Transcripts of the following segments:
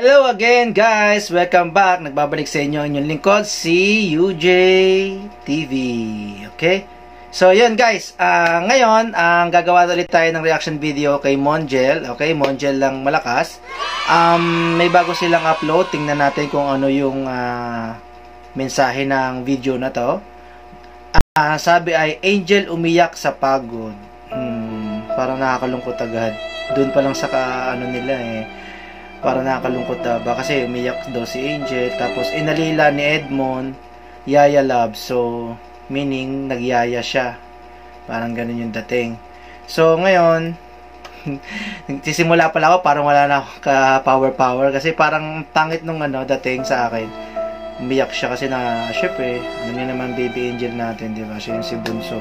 Hello again guys! Welcome back! Nagbabalik sa inyo inyong lingkod si UJ TV. Okay? So yun guys, ah ngayon ang gagawa ulit tayo ng reaction video kay Monjel. Okay, Monjel lang malakas. Um, may bago silang upload. Tingnan natin kung ano yung ah, mensahe ng video na to. Ah, sabi ay Angel umiyak sa pagod. Hmm, parang nakakalungkot agad. Doon pa lang sa ka, ano nila eh para nakakalungkot na ba? Kasi umiyak daw si Angel. Tapos inalila ni Edmond Yaya Love. So meaning nagyaya siya. Parang ganun yung dating. So ngayon nagsisimula pala ako parang wala na ka power power kasi parang tangit nung ano dating sa akin. Umiyak siya kasi na syempre ano yun naman baby angel natin di ba? Siya yung si Bunso.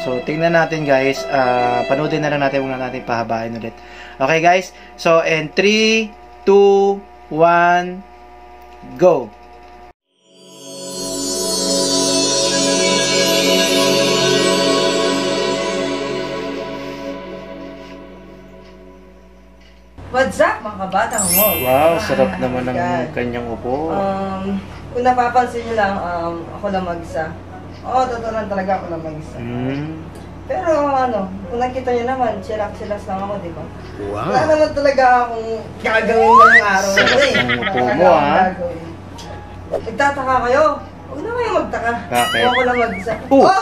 So tingnan natin guys. Uh, panoodin na lang natin. Huwag na natin pahabain ulit. Okay guys. So and 3 2, 1, go! What's up mga kabatang mo? Wow, sarap naman ng God. kanyang upo. Um, kung napapansin nyo lang, um, ako lang mag-isa. Oo, totoo lang talaga ako lang mag-isa. Mm. Pero ano, kung nakita nyo naman, chillax-chillax lang ako, di ba? Wow. Wala naman talaga akong gagawin ngayong araw. Sarap na to eh. ng upo Wala mo, gagawin. Nagtataka kayo? Huwag na kayo magtaka. Bakit? Ako lang mag-isa. Oh! Oh!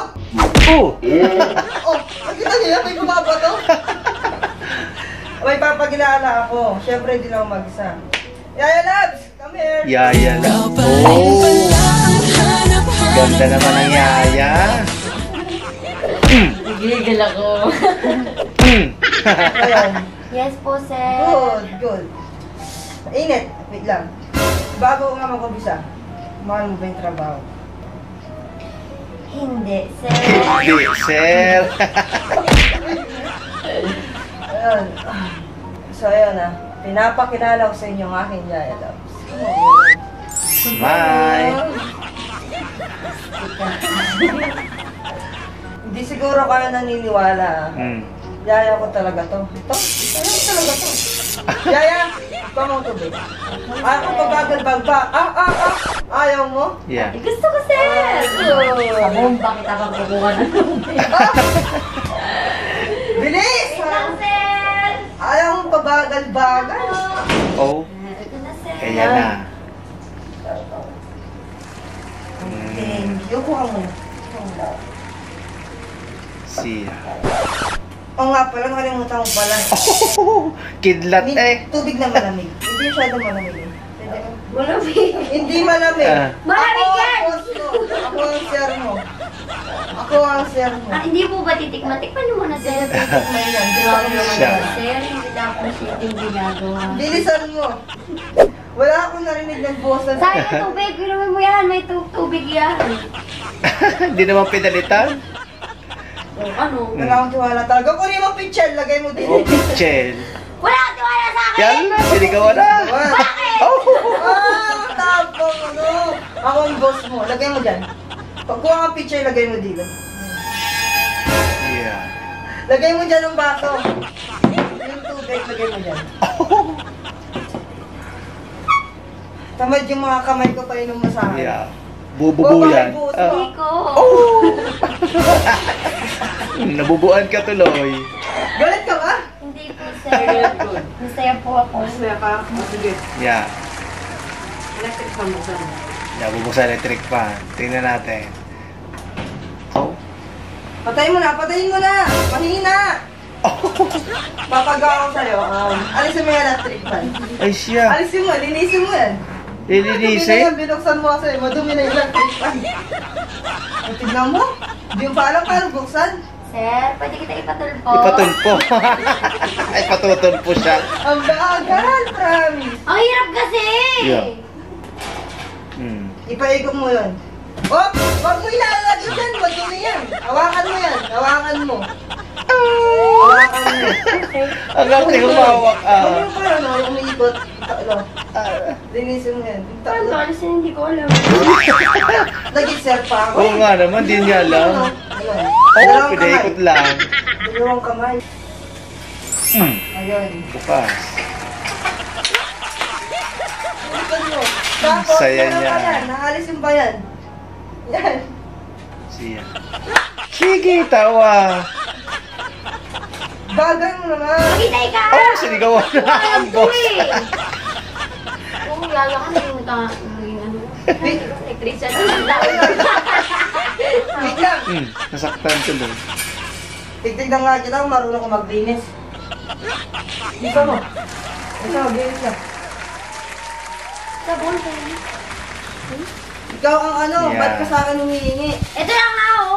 Oh! Oh! Nakita niyo yan? May bumabato? May papagilala ako. Siyempre, hindi lang ako mag-isa. Yaya Labs! Come here! Yaya lang. Oh! Ganda naman ng yaya. Gigigil ako. Ayan. yes po, sir. Good, good. Init. Wait lang. Bago nga mag-umpisa, mahal mo ba yung trabaho? Hindi, sir. Hindi, sir. Ayun. So, ayun ah. Pinapakilala ko sa inyo ang aking Yaya Labs. Come on. Hindi siguro kayo naniniwala ah. Mm. Yaya ko talaga to. Ito? Yaya ko talaga to. Yaya, pamang tubig. Ah, kapag gagalbag ba? Ah, ah, ah. Ayaw mo? Yeah. Eh, Gusto ko, sir. Sa bomba kita pag kukuha ng tubig. Bilis! Wait lang, sir. Ayaw mo pabagal-bagal. Oh, Ito na, sir. kaya na. Mm. Thank you. Kuha mo. Kuha mo na. Siya. Oo nga pala, nakalimutan ko pala. Kidlat eh. Tubig na malamig. Hindi masyado malamig. eh. Malamig. Hindi malamig. Ah. Malamig Ako yan! mo. Ako ang sir mo. Ako ang sir mo. Ah, hindi po ba titikman? Tikman niyo muna, sir. May yan. Grabe naman Siya. yan. Sir, hindi na siya yung ginagawa. Bilisan mo. Wala akong narinig ng boses. Sayang na tubig. Inumin mo yan. May tu- tubig yan. Hindi naman pinalitan. O, ano? Wala akong tiwala talaga. Kunin mo pitchel, lagay mo din. Oh, pichel. Wala kang tiwala sa akin! Yan, sinigaw na. Bakit? Oh! Ah, tapang ano. Ako ang boss mo. Lagay mo dyan. Pag kuha kang pitchel, lagay mo dito. Yeah. Lagay mo dyan ng baso. Yung tubig, lagay mo dyan. Tamad yung mga kamay ko pa inom mo sa akin. Yeah. Bububu yan. Babae, boss. Ah, Hindi ko. nabubuan ka tuloy. Galit ka ba? Hindi po, sir. Masaya po ako. Masaya ka? Sige. Yeah. Electric fan mo saan? Yeah, bubuksan electric fan. Tingnan natin. Oh. Patayin mo na, patayin mo na! Mahina! Papagawa ko sa'yo. Um, alisin mo yung electric fan. Ay siya. Alisin mo, linisin mo yan. Lilinisin? binuksan mo kasi. Madumi na yung. O, tignan mo. Hindi mo pa alam paano buksan. Sir, pwede kita ipatulpo. Ipatulpo. Ay, patutulpo siya. Ang bagal, promise. Ang hirap kasi! Yeah. Hmm. Ipaikot mo yun. Oh, wag mo ilalagay dyan. Madumi yan. Hawakan mo yan. Hawakan mo. Hawakan mo. Ang arte humawak Huwag ah. mo pa ano, yung umiikot. Ano, Ah. linisin mo yan. Talo. alisin? Hindi ko alam. Nag-serve pa ako. Oo nga naman, di niya alam. Ayun. Oo, Dalawang pinaikot lang. Dalawang kamay. Hmm. Ayun. Bukas. Tapos, Saya niya. ka. Naalis yung bayan. Yan. Siya. Sige, tawa. Mo naman. Maghintay ka! Oh, sinigawan na ang boss. Oo, yaya ka ka, naging ano, electrician. Wait lang. Hmm, nasaktan tuloy. Tigtignan nga kita kung marunong ko maglinis. Isa mo. Isa mo, bilis na. Sabon ko. Ikaw ang ano, Yeah. ba't ka sa akin humihingi? Ito na oo. Kasi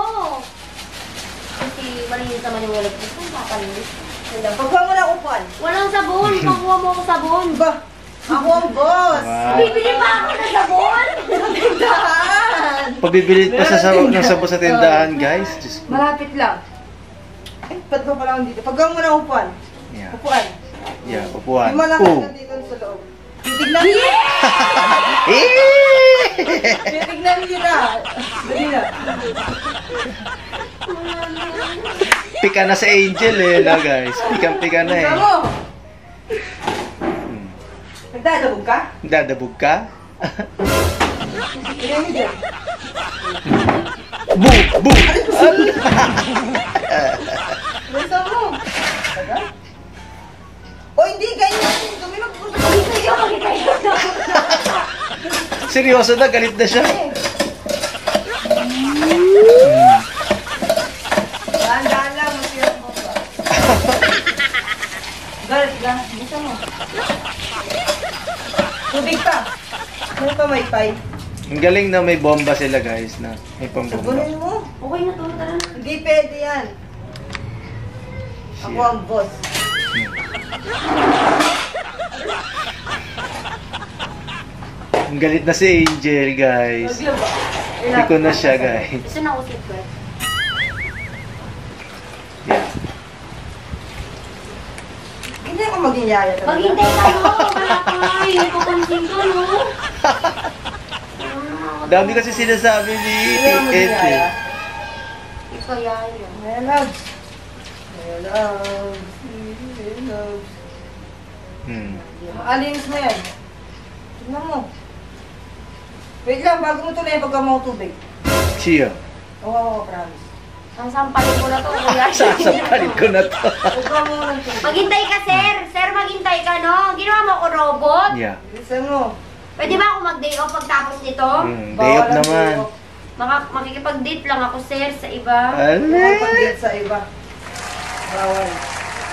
malinis naman yung electric. Ang papalinis. Pagkuha mo na upan. Walang sabon. Pakuha mo ako sabon. Ba? Ako ang boss! Wow. Bibili pa ako ng sabon. Tindahan! Pagbibilit pa sa sabaw ng sabaw sa tindahan, guys. Ko. Malapit lang. Ay, ba't ba pala dito? Pagkuha mo na upan. Yeah. Upuan. Yeah, upuan. Yung malaki Oh. na dito sa loob. Titignan Eh! Titignan kita. Dali na. Pika na sa Angel eh, no guys. Pikang-pika na eh. Hmm. Nagdadabog ka? Dadabog ka? Tignan mo dyan. Boom! Boom! Bilisan mo. O hindi, ganyan. Dumi magpunta ka dito. Ikaw, maghintay ka. Seryoso na, galit na siya. Dahan-dahan lang, masirap mo pa. Galit ka, bilisan mo. Tubig pa. Ano pa may pay? Ang galing na may bomba sila guys na may pambomba. Sabunin mo. Okay na to, tara. Hindi pwede yan. Ako ang boss. Ang galit na si Angel guys. Hindi ko na siya guys. Gusto na usip ko. eh. Yeah. Hindi ako maging yaya talaga. Maghintay ka, no? Wala ka nga. Hindi ko pansin ka, no? Dami kasi sinasabi ni Hindi ako maging Ed eh. yaya. Ikaw, yaya. My loves. My loves. My loves. Hmm. Alinis mo yan. Tignan mo. Wait lang, bago mo tuloy pagka mo tubig. Siya. Oo, oo, promise. Sasampalin ko na to, kuya. Sasampalin ko na to. Pagka mo ng tubig. Maghintay ka, sir. Sir, maghintay ka, no? Ginawa mo ako robot. Yeah. Bilisan mo. Pwede ba ako mag-day off pagtapos nito? Hmm. Day off naman. day off. Maka makikipag-date lang ako, sir, sa iba. Bawal Ale. pag-date sa iba. Bawal.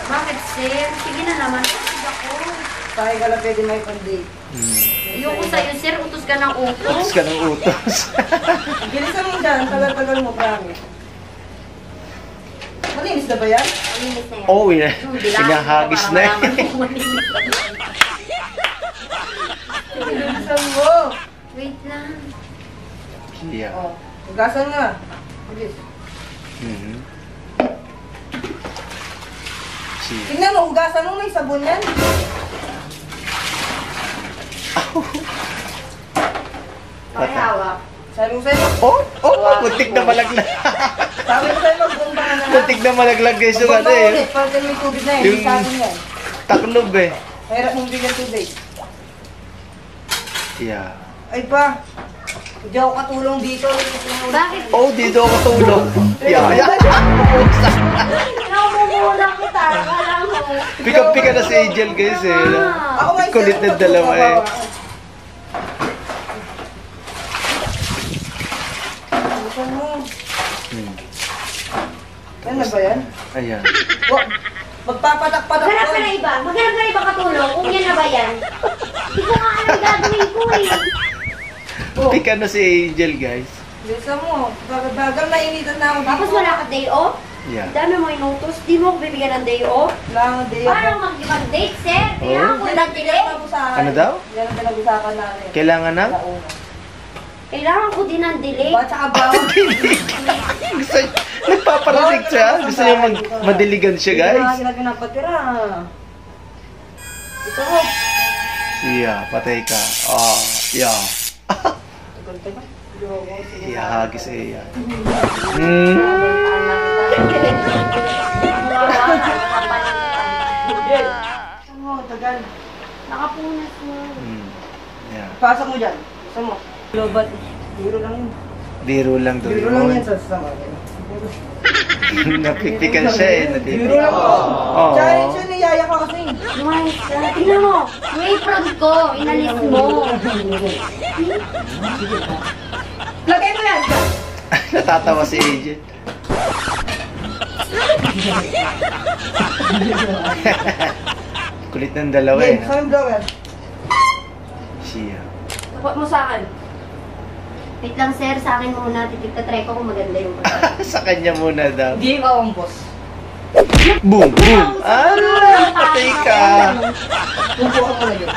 Bakit, sir? Sige na naman. Sige ako. Tayo ka lang pwede may pag-date. Hmm. Ayoko sa'yo, sir. Utos ka ng utos. Utos ka ng utos. Bilisan mo dyan, tagal-tagal mo, promise. Malinis na ba yan? Malinis na yan. oh, ina. Hmm, bilang. Inahagis na malinis. Bilisan mo. Wait lang. Yeah. Oh, hugasan nga. Bilis. Mhm. Siya. Tingnan mo, hugasan mo, may sabon yan. Okay, hawak. Sabi ko sa'yo, Oh, oh, muntik na malaglag. sabi ko sa'yo, magbomba na nga. muntik na malaglag guys yung ano Magbomba eh. ulit, para may tubig na yan. Yung-. Taklob eh. Mahirap mong bigyan tubig. Yeah. Ay pa, hindi ako katulong dito. Bakit? Oh, dito ako tulog. Yeah. Namumula kita. Kala mo. Pika-pika na si Angel guys eh. Ako may Kulit ng dalawa eh. Hmm. Na ba yan? Ayan. Wa- Magpapatak-patak Maghanap ka na iba. Maghanap ka na iba katulong. Kung yan na ba yan? Hindi ko nga alam gagawin ko eh. Oh, Pika na si Angel guys. Bilisan mo. Bagal-bagal, nainitan na ako dito. Tapos wala ka day off. Yeah. Dami mo inutos. Di mo bibigyan ng day off. Wala akong day off. Paano mag-date, sir? Kailangan ko ng delay. Ano daw? Yan ang pinag-usapan natin. Kailangan na? Launa. Kailangan ko din ng delay. Ba, tsaka bawal. Gusto Nagpaparinig siya. Gusto niya mag madiligan siya Hindi na guys. sila pinapatira. Ito mo. Siya, patay ka. Ah, yeah. Tagal-tagal. Hindi ako sinasabi. Ihahagis eh yan. Tagal. Nakapunas mo. Hmm. Yeah. Pasok mo dyan. Gusto mo. Biro lang yun. Biro lang daw Biro lang yan sa sama. Napipikal siya eh. Po. Oo. Tsaka yun siya niyaya ka kasi. Nice. Uh, tingnan mo. Yung apron ko. Inalis mo. Lagay mo yan. Natatawa si Agent. Kulit ng dalawa eh. Game, sa yung blower. Siya. Support mo sa akin. Wait lang, sir. Sa akin muna. Titigta-try ko kung maganda yung Sa kanya muna daw. Game ako ang boss. Boom! Boom! Ah! Patay ka! Ka pala yun.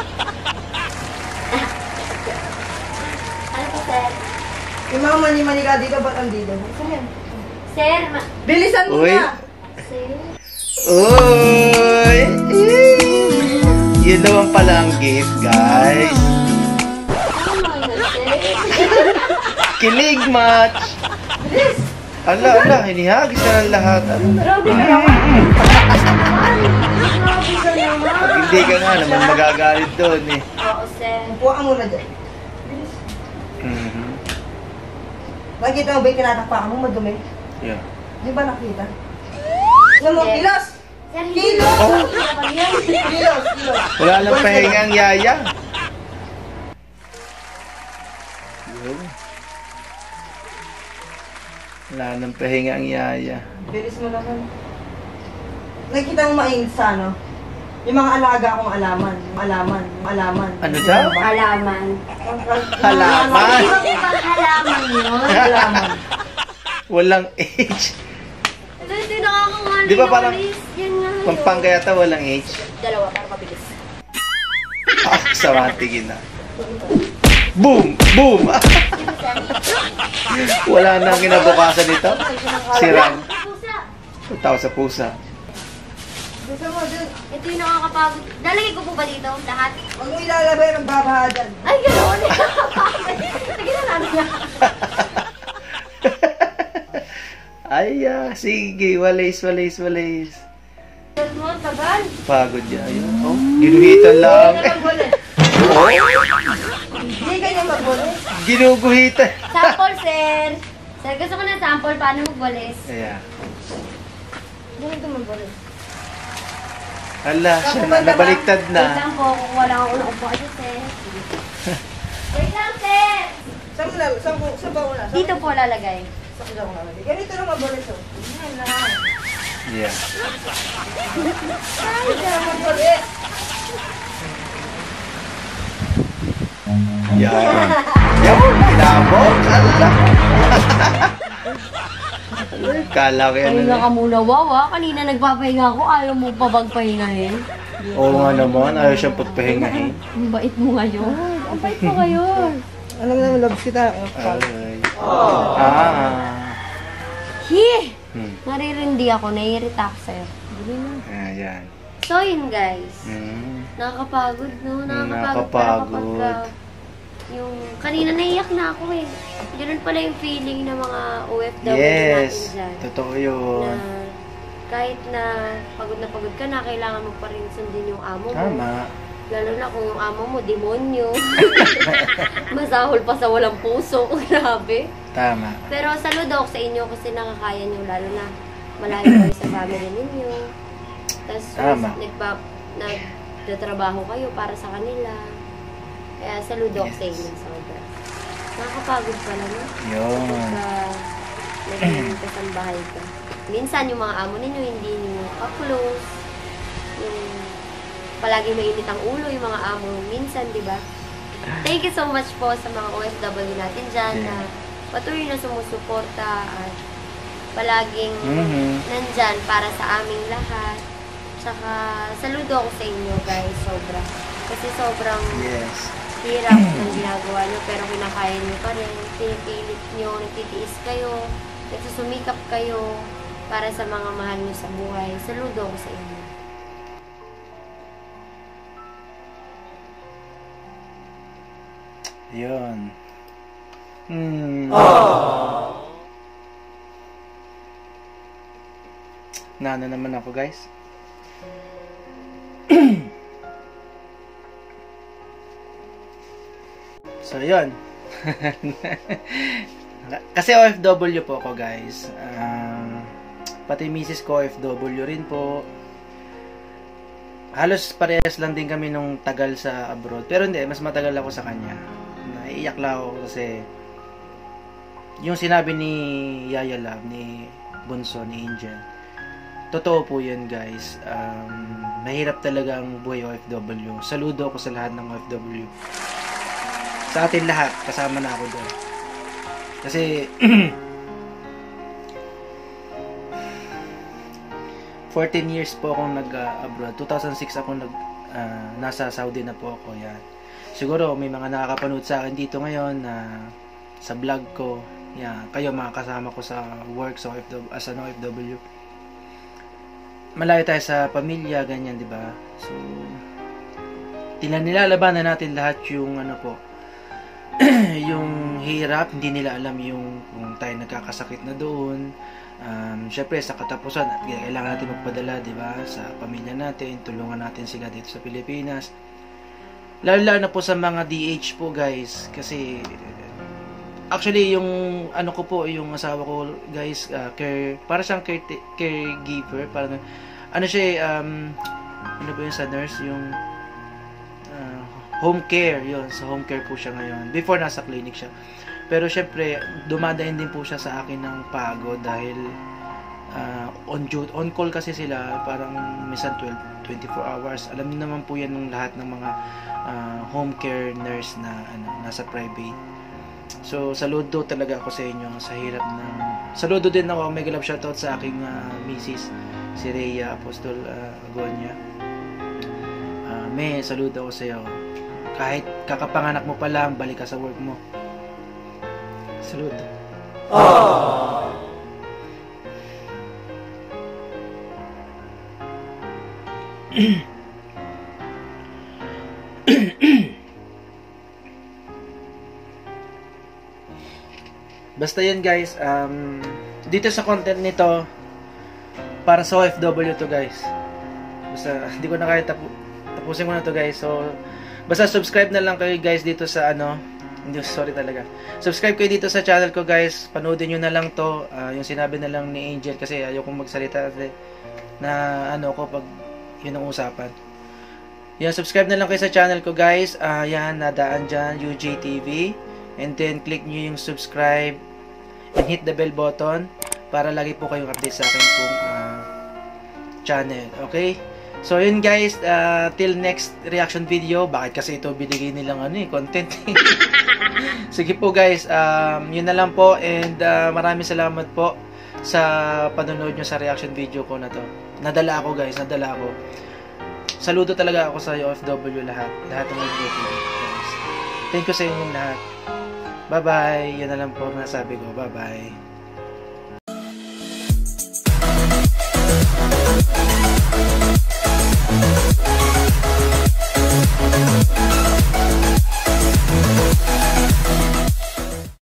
Ano po, sir? Yung mga mani-mani ka dito, ba't andito? Saan yan? Sir, ma... Bilisan mo Uy. na! Sir? Uy! Yun naman pala ang gift, guys. Kilig match! Ala, ala, hinihagis na ng lahat. Grabe ka naman. Grabe ka naman. Pag hindi ka nga naman magagalit doon eh. Oo. Kumpo ka muna dyan. Mhm. Nakikita mo ba yung tinatakpakan mo madumi? Yeah. Di ba nakita? Alam mo, kilos! Sir, hindi Kilo! ko. Oh. Kilos! Kilos! Wala lang pahingang yaya. Yun. Wala nang pahingang yaya. Bilis mo naman. Nakikita mo mainit sa ano? Yung mga alaga kong alaman. Alaman. Alaman. Ano daw? Halaman. Halaman? Hindi halaman yun? Alaman. Walang age. Yung nakakangalo Di ba ng parang walis. Yan nga yun. Pampang kaya ta walang age. Dalawa, para mabilis. Ah, sa mga tingin na. Boom! Boom! Wala nang kinabukasan nito. Sirang. Tao sa pusa. Gusto mo dun. Ito yung nakakapagod. Lalagay ko po ba dito lahat? Huwag mo ilalabay ng babaha dyan. Ay, gano'n. Lagyan na yan. Ay, ah, sige. Walis, walis, walis. Ito mo, tagal. Pagod yan. Ayun. Oh, ginuhitan lang. Hindi ganyan magbulis. ginuguhitan. Sample, sir. Sir, gusto ko na sample paano magwalis. Ayan. Ganito magwalis. Ala, siya na. Nabaliktad Wait na. lang po, kung wala akong unang upo kayo, sir. Wait lang, sir. Saan mo na? Saan ko? Saan ba una? Saan Dito po lalagay. Saan ko lang nalagay? Ganito lang magbulis oh. Yan lang. Yeah. Ay, ganyan magbulis. Yan. Yan. Pinabot. Ala. Kala ko yan. Pahinga ka muna, wawa. Kanina nagpapahinga ako, ayaw mo pa bang pahingahin? Oo nga naman. Ayaw siyang pagpahingahin. Ang bait mo ngayon. Ang bait mo ngayon. Alam naman, loves kita. Ay. Ah. Hi! Hmm. Naririndi ako, naiirita ako sa'yo. Bili na. Ayan. So yun guys, Hmm. nakakapagod no? Nakakapagod. Nakakapagod. Pero kapag, ah, yung, kanina naiyak na ako eh. Ganun pala yung feeling ng mga OFW natin Yes. dyan. Totoo Na yun. kahit na pagod na pagod ka na, kailangan mo pa rin sundin yung amo mo. Tama. Lalo na kung yung amo mo, demonyo. Masahol pa sa walang puso. Grabe. Tama. Pero saludo ako sa inyo kasi nakakaya nyo, lalo na malayo kayo sa family ninyo. Tapos Tama. nagpa, nagtatrabaho kayo para sa kanila. Kaya saludo ako sa Yes. inyo, sobra. Nakakapagod pala, no? Yun. Pagka naging kasambahay ka. Minsan yung mga amo ninyo hindi ninyo ka-close. Yung palagi mainit ang ulo yung mga amo. Minsan, di ba? Thank you so much po sa mga OFW natin dyan na patuloy na sumusuporta at palaging Mhm. nandyan para sa aming lahat. Tsaka saludo ako sa inyo guys, sobra. Kasi sobrang Yes. Hirap ng ginagawa nyo pero kinakaya nyo pa rin. Pinipilit nyo, nagtitiis kayo, nagsusumikap kayo para sa mga mahal nyo sa buhay. Saludo ako sa inyo. Yun. Hmm. Nana naman ako, guys. So, yun. Kasi OFW po ako, guys. Ah, pati misis ko OFW rin po. Halos parehas lang din kami nung tagal sa abroad. Pero hindi, mas matagal ako sa kanya. Naiiyak lang ako kasi yung sinabi ni Yaya Love, ni Bunso, ni Angel, totoo po yun guys. Um, mahirap talaga ang buhay OFW. Saludo ako sa lahat ng OFW. Sa atin lahat, kasama na ako doon. Kasi, Fourteen years po akong nag-abroad. 2006 ako nag ah, nasa Saudi na po ako. Yan. Siguro may mga nakakapanood sa akin dito ngayon na sa vlog ko. Yan, kayo mga kasama ko sa work sa OFW, as an OFW. Malayo tayo sa pamilya, ganyan, di ba? So, tila nilalabanan natin lahat yung ano po, yung hirap, hindi nila alam yung kung tayo nagkakasakit na doon. Um, Siyempre, sa katapusan, kailangan natin magpadala, di ba, sa pamilya natin, tulungan natin sila dito sa Pilipinas. Lalo na po sa mga DH po, guys, kasi actually yung ano ko po yung asawa ko guys uh, care para siyang care, caregiver parang ano siya eh, um ano ba yun sa nurse yung home care yun. Sa home care po siya ngayon. Before nasa clinic siya. Pero syempre dumadahin din po siya sa akin ng pagod dahil uh, on duty, on call kasi sila parang minsan 12 24 hours. Alam niyo naman po yan ng lahat ng mga uh, home care nurse na ano nasa private. So, saludo talaga ako sa inyo sa hirap ng... Saludo din ako, mega love shoutout sa aking uh, misis, si Rhea Apostol uh, Agonia. Uh, may, saludo ako sa iyo. Kahit kakapanganak mo pa lang, balik ka sa work mo. Saludo. Oh. Basta yun guys, um, dito sa content nito, para sa OFW to guys. Basta, hindi ko na kaya tapu- tapusin ko na to guys. So, basta subscribe na lang kayo guys dito sa ano, hindi, sorry talaga. Subscribe kayo dito sa channel ko guys. Panoodin nyo na lang to. Uh, yung sinabi na lang ni Angel kasi ayokong magsalita na ano ko pag yun ang usapan. Yan, subscribe na lang kayo sa channel ko guys. Uh, yan, nadaan dyan, UJTV. And then, click nyo yung subscribe and hit the bell button para lagi po kayong update sa akin pong uh, channel. Okay? So, yun guys, uh, till next reaction video. Bakit kasi ito binigay nilang ano eh, content Sige po guys, um, yun na lang po and uh, maraming salamat po sa panonood nyo sa reaction video ko na to. Nadala ako guys, nadala ako. Saludo talaga ako sa OFW lahat. Lahat ng OFW guys. Thank you sa inyong lahat. Bye-bye. Yan na lang po nasabi ko. Bye-bye.